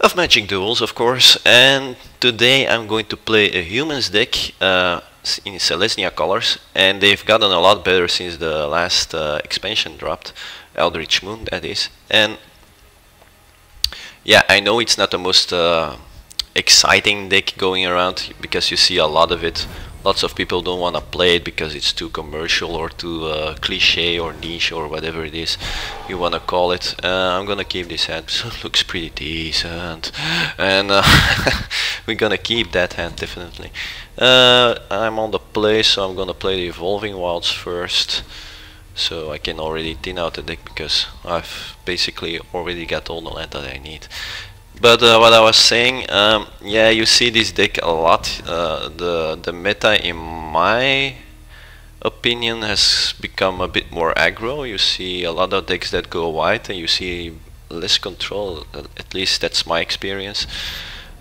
of Magic Duels, of course, and today I'm going to play a Humans deck uh, in Selesnya colors, and they've gotten a lot better since the last uh, expansion dropped, Eldritch Moon that is, and yeah, I know it's not the most uh, exciting deck going around because you see a lot of it lots of people don't want to play it because it's too commercial or too uh, cliche or niche or whatever it is you want to call it. Uh, I'm gonna keep this hand so it looks pretty decent and uh, we're gonna keep that hand definitely. Uh, I'm on the play so I'm gonna play the Evolving Wilds first so I can already thin out the deck because I've basically already got all the land that I need. But uh, what I was saying, um, yeah, you see this deck a lot. Uh, the the meta, in my opinion, has become a bit more aggro. You see a lot of decks that go white, and you see less control. At least that's my experience.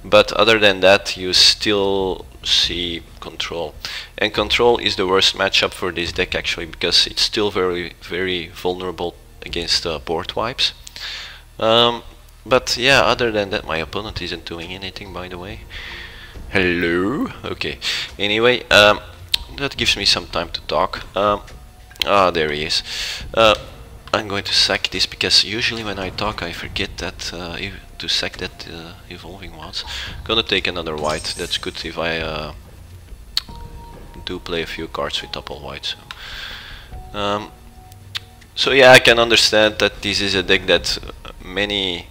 But other than that, you still see control, and control is the worst matchup for this deck actually because it's still very very vulnerable against uh, board wipes. Um, but yeah, other than that, my opponent isn't doing anything, by the way. Hello? Okay. Anyway, um, that gives me some time to talk. Um, ah, there he is. Uh, I'm going to sack this because usually when I talk I forget that uh, to sack that uh, evolving wilds. Gonna take another white. That's good if I uh, do play a few cards with double white. So. Um, so yeah, I can understand that this is a deck that many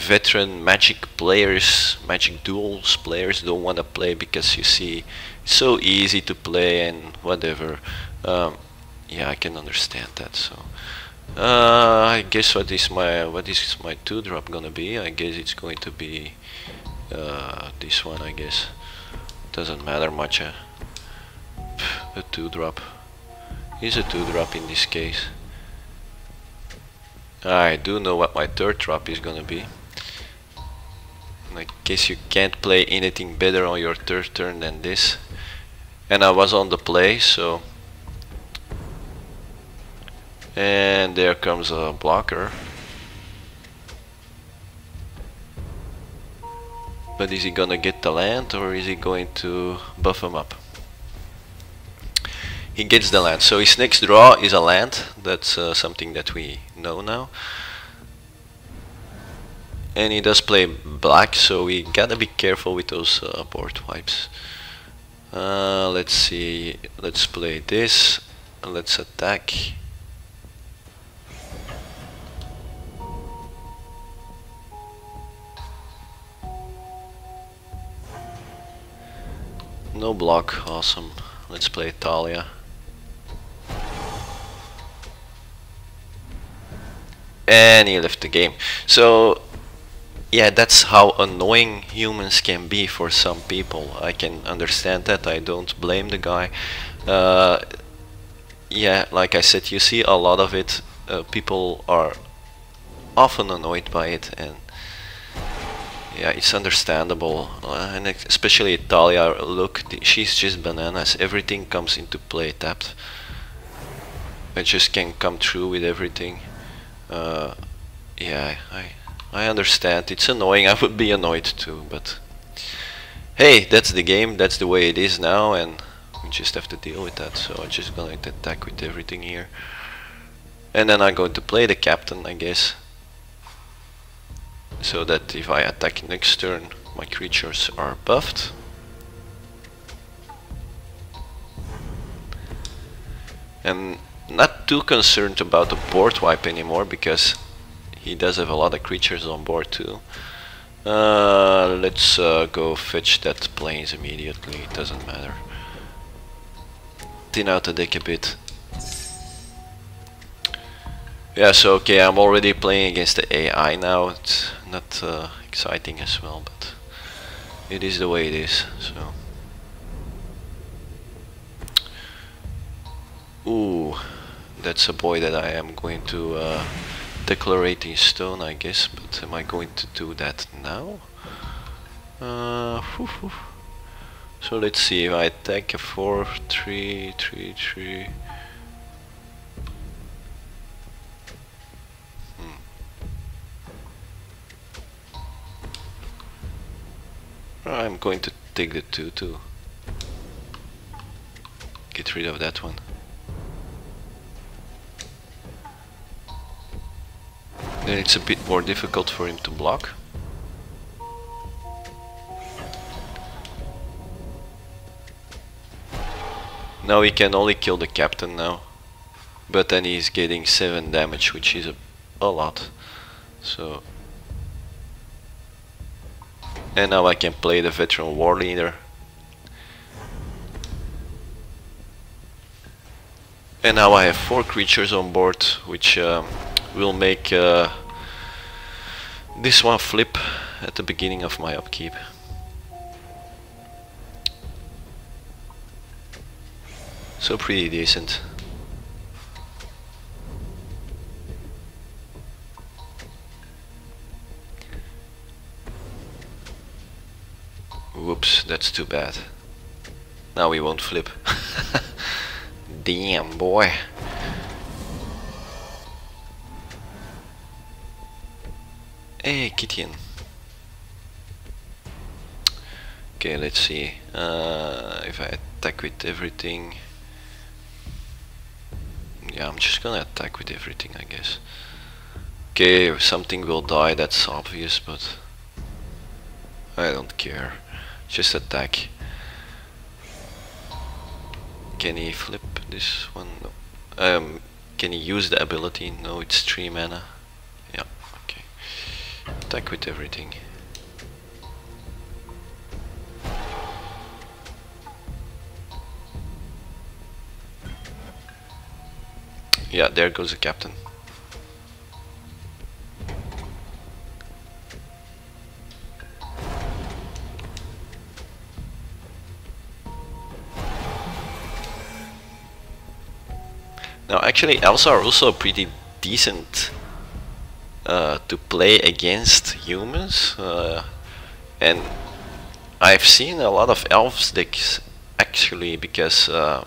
veteran Magic players, Magic Duels players don't want to play because you see it's so easy to play and whatever. Um, yeah, I can understand that. So uh, I guess what is my what is my two drop gonna be? I guess it's going to be uh, this one. I guess doesn't matter much. Uh, a two drop is a two drop in this case. I do know what my third drop is gonna be. I guess you can't play anything better on your third turn than this. And I was on the play, so... And there comes a blocker. But is he gonna get the land or is he going to buff him up? He gets the land. So his next draw is a land. That's uh, something that we know now and he does play black so we gotta be careful with those uh, board wipes. Uh, let's see. Let's play this. Let's attack. No block. Awesome. Let's play Thalia and he left the game. So yeah, that's how annoying humans can be for some people. I can understand that. I don't blame the guy. Uh, yeah, like I said, you see a lot of it. Uh, people are often annoyed by it, and yeah, it's understandable. Uh, and especially Thalia, look, she's just bananas. Everything comes into play tapped. I just can't come through with everything. Uh, yeah, I I understand. It's annoying. I would be annoyed too, but hey, that's the game. That's the way it is now, and we just have to deal with that. So I'm just going to attack with everything here. And then I'm going to play the captain, I guess. So that if I attack next turn, my creatures are buffed. And not too concerned about the board wipe anymore because he does have a lot of creatures on board too. Uh, let's uh, go fetch that plains immediately, it doesn't matter. Thin out the deck a bit. Yeah, so okay, I'm already playing against the AI now, it's not uh, exciting as well, but it is the way it is, so. Ooh, that's a boy that I am going to uh, Declaration in Stone, I guess, but am I going to do that now? Uh, whew, whew. So let's see, if I take a 4, 3, 3, 3... Hmm. I'm going to take the 2 too. Get rid of that one. Then it's a bit more difficult for him to block. Now he can only kill the captain now. But then he's getting 7 damage, which is a, a lot. So... And now I can play the veteran war leader. And now I have 4 creatures on board, which um, will make uh, this one flip at the beginning of my upkeep. So pretty decent. Whoops, that's too bad. Now we won't flip. Damn, boy. Hey, Kytheon. Okay, let's see. Uh, if I attack with everything... Yeah, I'm just gonna attack with everything, I guess. Okay, something will die, that's obvious, but... I don't care. Just attack. Can he flip this one? No. Um, can he use the ability? No, it's 3 mana. Attack with everything. Yeah, there goes the captain. Now actually elves are also pretty decent uh, to play against humans uh, and I've seen a lot of elves decks actually because uh,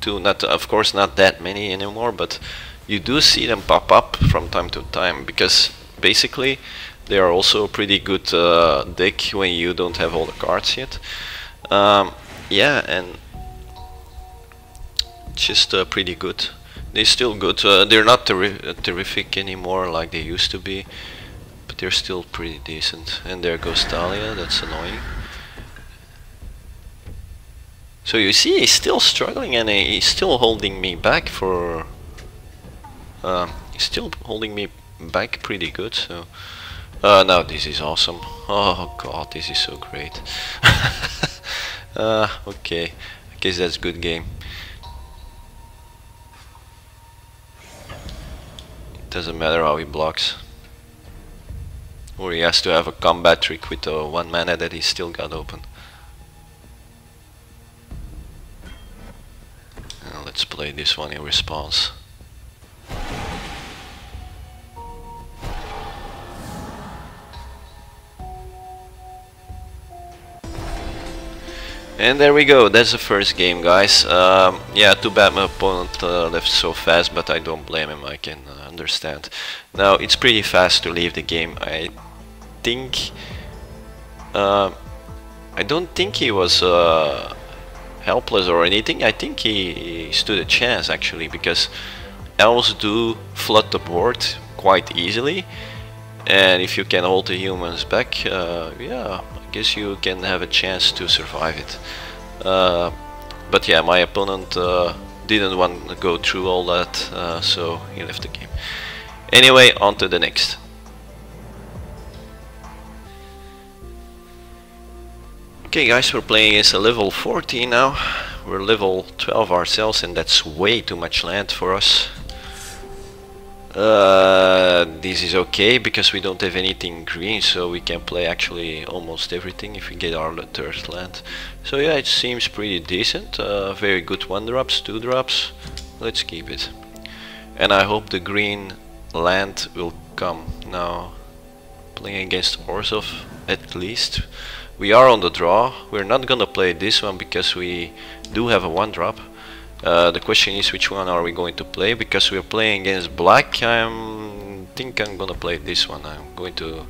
to not of course not that many anymore but you do see them pop up from time to time because basically they are also a pretty good uh, deck when you don't have all the cards yet. Um, yeah and just uh, pretty good they're still good. Uh, they're not terri uh, terrific anymore like they used to be, but they're still pretty decent. And there goes Thalia, that's annoying. So you see, he's still struggling and he's still holding me back for... Uh, he's still holding me back pretty good, so... Uh, now this is awesome. Oh god, this is so great. uh, okay, I guess that's good game. Doesn't matter how he blocks. Or he has to have a combat trick with the one mana that he still got open. Now let's play this one in response. And there we go, that's the first game guys. Um, yeah, too bad my opponent uh, left so fast, but I don't blame him, I can uh, understand. Now, it's pretty fast to leave the game. I think... Uh, I don't think he was uh, helpless or anything. I think he stood a chance actually, because elves do flood the board quite easily. And if you can hold the humans back, uh, yeah, guess you can have a chance to survive it. Uh, but yeah, my opponent uh, didn't want to go through all that, uh, so he left the game. Anyway, on to the next. Okay guys, we're playing as a level 14 now. We're level 12 ourselves and that's way too much land for us. Uh, this is okay because we don't have anything green so we can play actually almost everything if we get our third land. So yeah it seems pretty decent, uh, very good one drops, two drops, let's keep it. And I hope the green land will come now playing against Orzhov at least. We are on the draw, we're not gonna play this one because we do have a one drop uh, the question is which one are we going to play because we're playing against black I think I'm gonna play this one I'm going to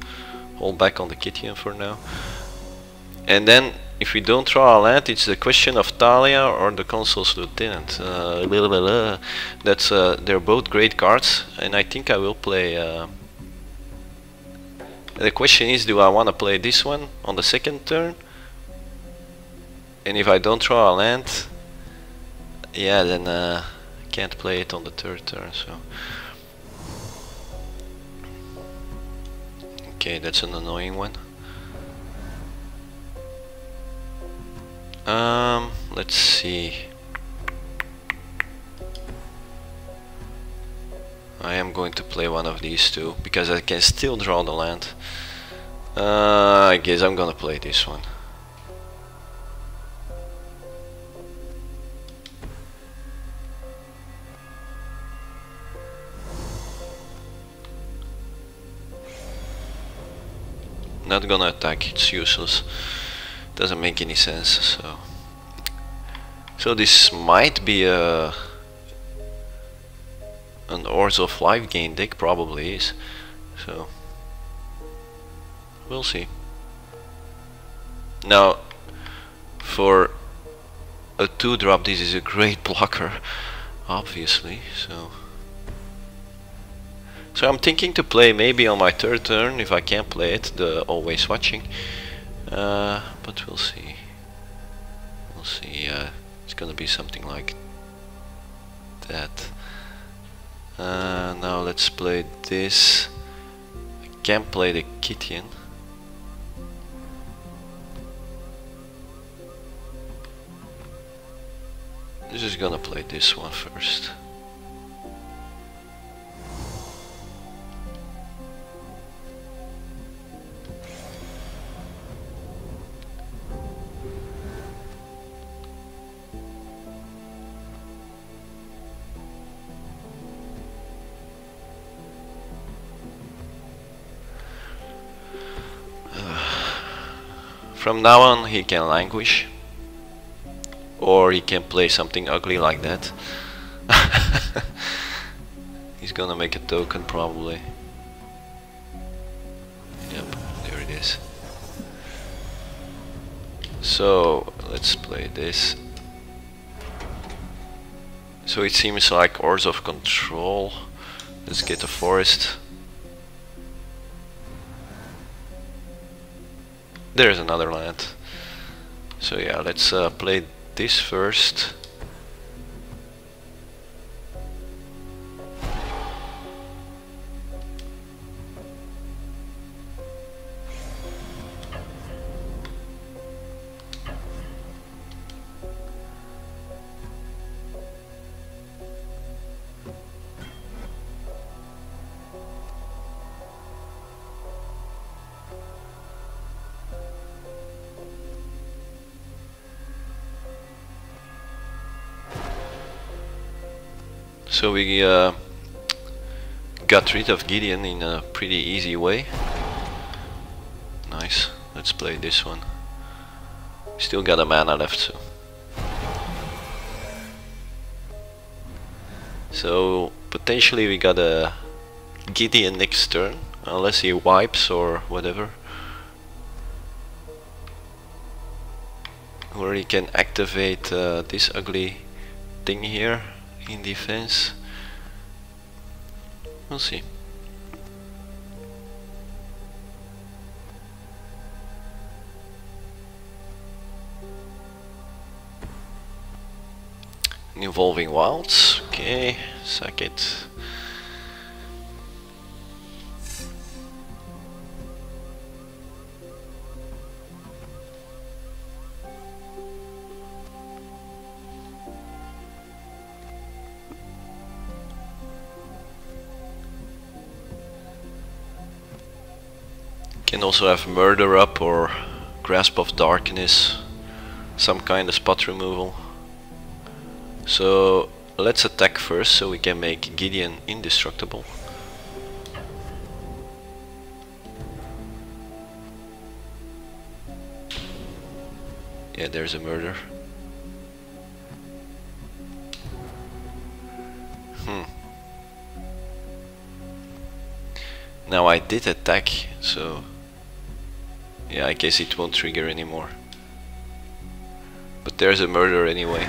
hold back on the Kytheon for now And then if we don't draw a land, it's the question of Thalia or the Consul's Lieutenant. Uh, blah, blah, blah. That's uh, they're both great cards, and I think I will play. Uh, the question is, do I want to play this one on the second turn? And if I don't draw a land, yeah, then uh, can't play it on the third turn. So. Okay, that's an annoying one. Um, let's see. I am going to play one of these two because I can still draw the land. Uh, I guess I'm gonna play this one. Not gonna attack, it's useless. Doesn't make any sense so. So this might be a an Orzhov life gain deck probably is. So we'll see. Now for a 2 drop this is a great blocker obviously so so I'm thinking to play maybe on my third turn if I can't play it the always watching uh, but we'll see. We'll see. Uh, it's gonna be something like that. Uh, now let's play this. I can play the Kytheon. This is gonna play this one first. From now on he can languish or he can play something ugly like that. He's gonna make a token probably. Yep, there it is. So let's play this. So it seems like Orzhov control. Let's get a forest. There's another land. So yeah, let's uh, play this first. So we uh, got rid of Gideon in a pretty easy way. Nice. Let's play this one. Still got a mana left, so. So potentially we got a Gideon next turn, unless he wipes or whatever. Where he can activate uh, this ugly thing here in defense. We'll see. Evolving Wilds, okay, suck it. Can also have murder up or grasp of darkness, some kind of spot removal. So let's attack first so we can make Gideon indestructible. Yeah, there's a murder. Hmm. Now I did attack, so Yeah, I guess it won't trigger anymore. But there's a murder anyway.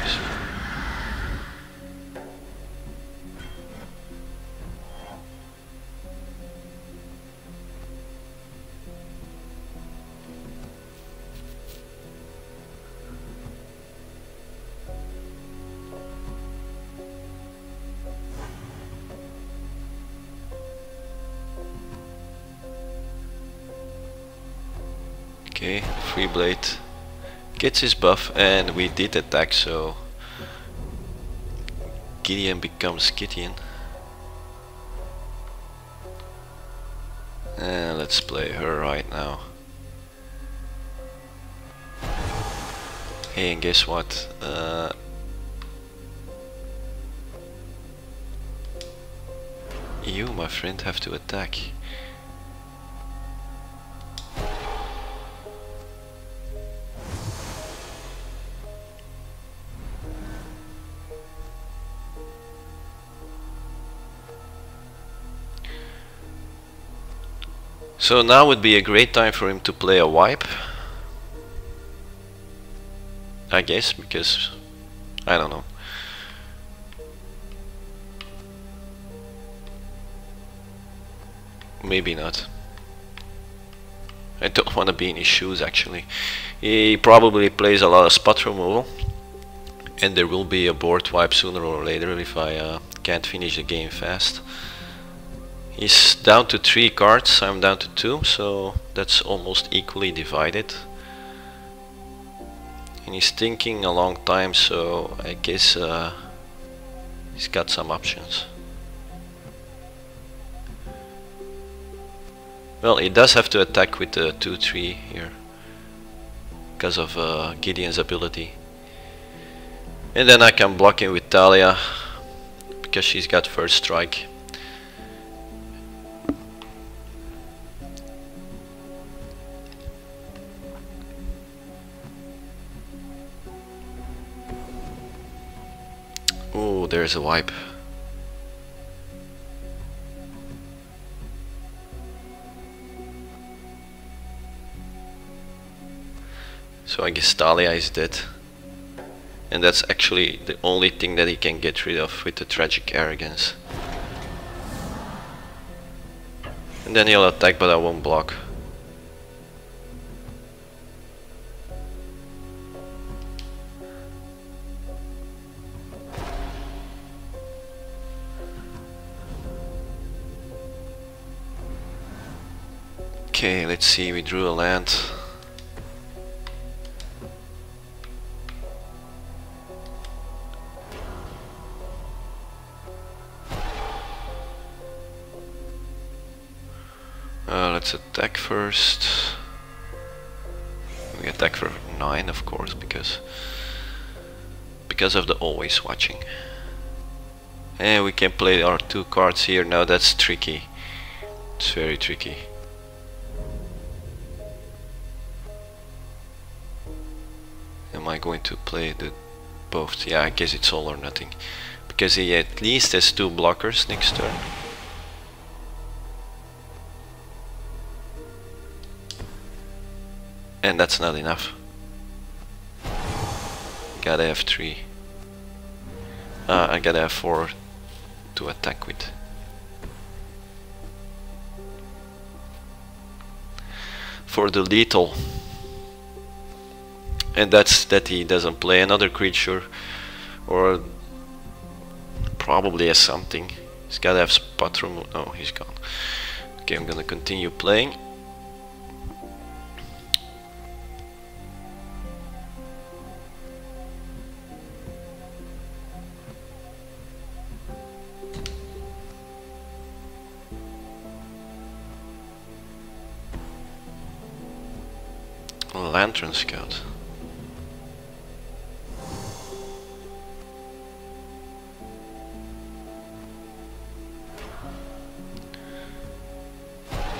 Okay, free blade gets his buff and we did attack so Gideon becomes Gideon. And let's play her right now. Hey, and guess what? Uh, you, my friend, have to attack. So now would be a great time for him to play a wipe. I guess, because I don't know. Maybe not. I don't want to be in his shoes actually. He probably plays a lot of spot removal and there will be a board wipe sooner or later if I uh, can't finish the game fast. He's down to three cards, I'm down to two, so that's almost equally divided. And he's thinking a long time, so I guess uh, he's got some options. Well, he does have to attack with the 2-3 here, because of uh, Gideon's ability. And then I can block him with Thalia, because she's got first strike. There's a wipe. So I guess Thalia is dead. And that's actually the only thing that he can get rid of with the tragic arrogance. And then he'll attack but I won't block. Okay, let's see, we drew a land. Uh, let's attack first. We attack for 9 of course, because because of the always watching. And we can play our two cards here, now that's tricky. It's very tricky. Going to play the both? Yeah, I guess it's all or nothing. Because he at least has two blockers next turn. And that's not enough. Gotta have three. Uh, I gotta have four to attack with. For the lethal. And that's that he doesn't play another creature or probably has something. He's gotta have spot. Oh, he's gone. Okay, I'm gonna continue playing. Lantern Scout.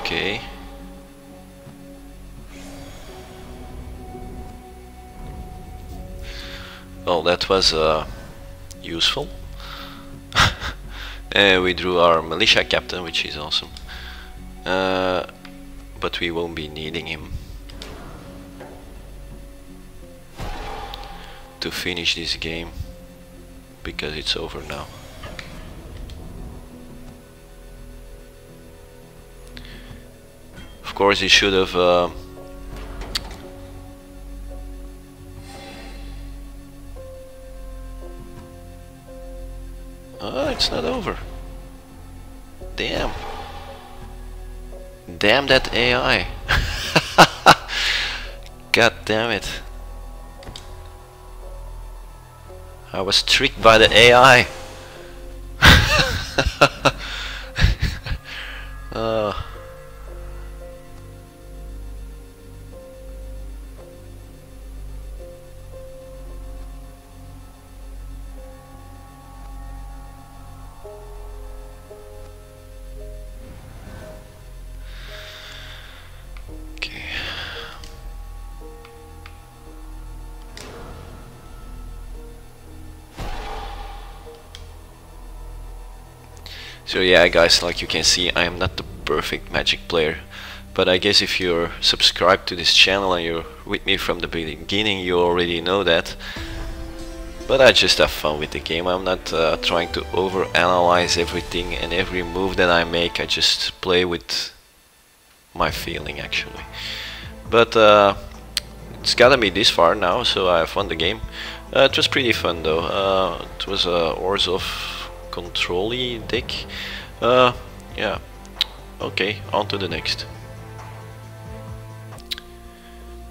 Okay. Well, that was uh, useful. we drew our militia captain, which is awesome. Uh, but we won't be needing him to finish this game because it's over now. Course he should have uh, Oh, it's not over. Damn. Damn that AI. God damn it. I was tricked by the AI. So yeah guys, like you can see I am not the perfect magic player. But I guess if you're subscribed to this channel and you're with me from the beginning you already know that. But I just have fun with the game, I'm not uh, trying to overanalyze everything and every move that I make. I just play with my feeling actually. But uh, it's gotta be this far now so I've won the game. Uh, it was pretty fun though. Uh, it was a Orzhov controlly deck uh, yeah. Okay on to the next.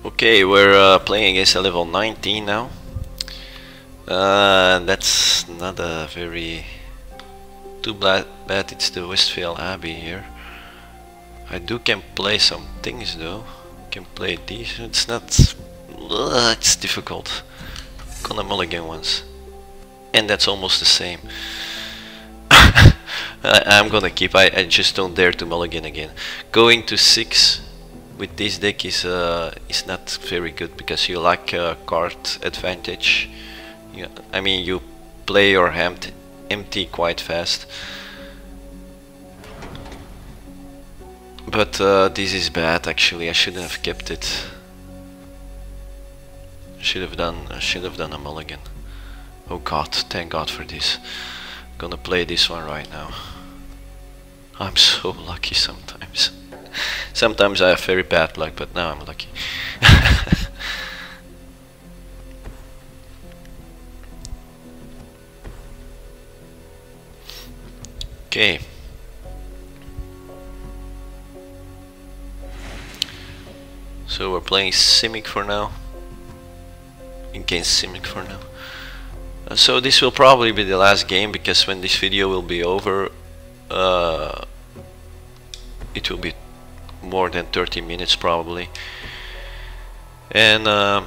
Okay we're uh, playing against a level 19 now. Uh, that's not a very too bad, it's the Westvale Abbey here. I do can play some things though. Can play these it's not uh, it's difficult. Gonna mulligan once. And that's almost the same I, am gonna keep I, I just don't dare to mulligan again. Going to 6 with this deck is uh, is not very good because you lack uh, card advantage. You, I mean you play your hand empty quite fast. But uh, this is bad actually. I shouldn't have kept it. Should have done I should have done a mulligan. Oh god thank god for this gonna play this one right now. I'm so lucky sometimes. Sometimes I have very bad luck but now I'm lucky. Okay. So we're playing Simic for now. Against Simic for now so this will probably be the last game because when this video will be over uh, it will be more than 30 minutes probably. And uh,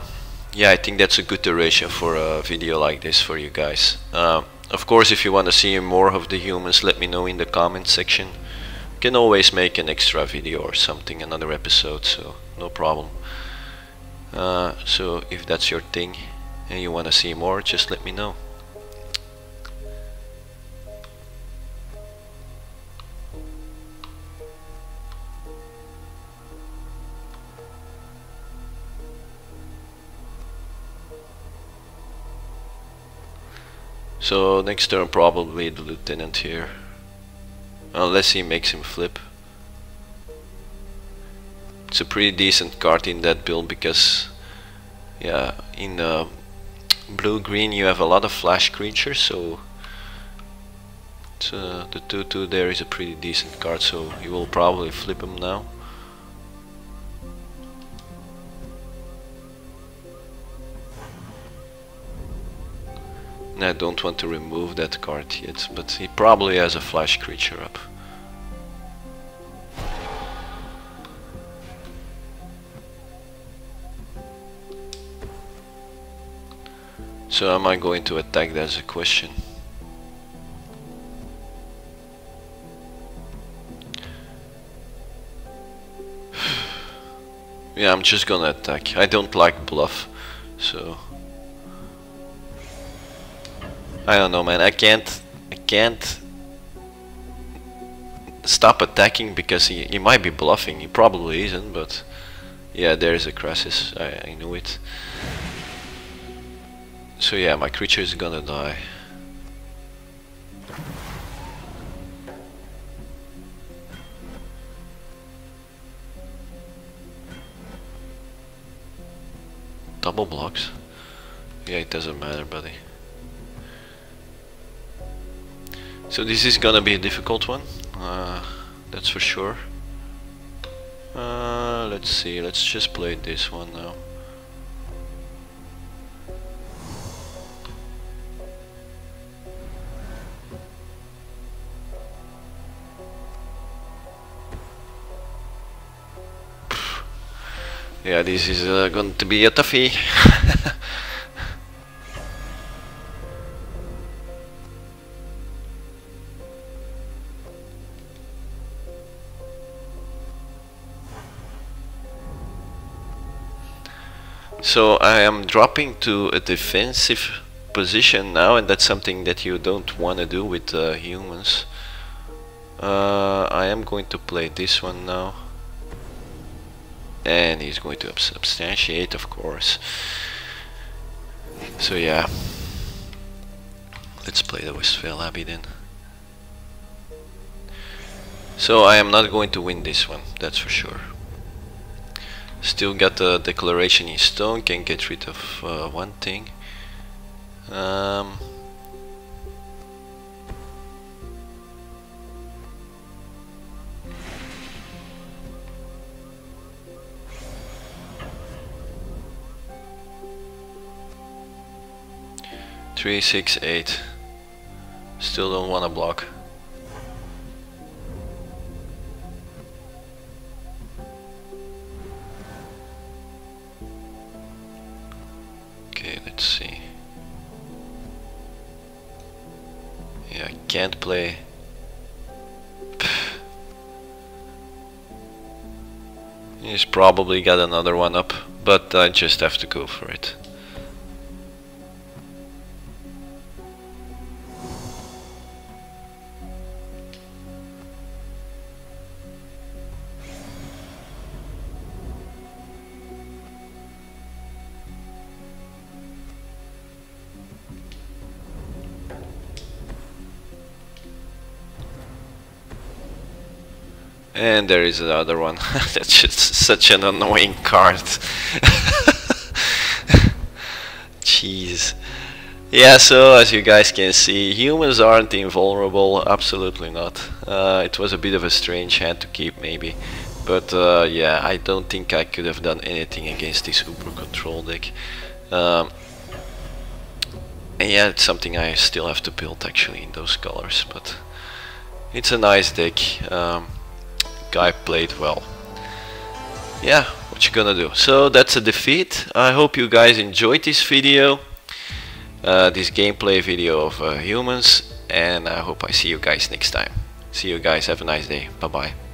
yeah I think that's a good duration for a video like this for you guys. Uh, of course if you want to see more of the humans let me know in the comment section. Can always make an extra video or something another episode so no problem. Uh, so if that's your thing and you want to see more just let me know So next turn probably the lieutenant here. Unless he makes him flip. It's a pretty decent card in that build because yeah, in uh, blue green you have a lot of flash creatures so uh, the 2-2 there is a pretty decent card so you will probably flip him now. I don't want to remove that card yet, but he probably has a flash creature up. So am I going to attack? That's a question. yeah, I'm just gonna attack. I don't like bluff, so... I don't know man, I can't, I can't stop attacking because he, he might be bluffing, he probably isn't, but yeah, there's a crisis, I, I knew it. So yeah, my creature is gonna die. Double blocks? Yeah, it doesn't matter, buddy. So this is gonna be a difficult one, uh, that's for sure. Uh, let's see, let's just play this one now. Yeah, this is uh, going to be a toughie. so I am dropping to a defensive position now and that's something that you don't want to do with uh, humans. Uh, I am going to play this one now and he's going to substantiate of course. So yeah. Let's play the Westvale Abbey then. So I am not going to win this one that's for sure. Still got the declaration in stone can get rid of uh, one thing. Um, Three, six, eight. Still don't want to block. Okay, let's see. Yeah, I can't play. He's probably got another one up, but I just have to go for it. And there is another one. That's just such an annoying card. Jeez. Yeah, so as you guys can see, humans aren't invulnerable, absolutely not. Uh, it was a bit of a strange hand to keep maybe. But uh, yeah, I don't think I could have done anything against this Uber control deck. Um, and yeah, it's something I still have to build actually in those colors, but it's a nice deck. Um, guy played well. Yeah, what you gonna do? So that's a defeat. I hope you guys enjoyed this video, uh, this gameplay video of uh, humans, and I hope I see you guys next time. See you guys, have a nice day, bye bye.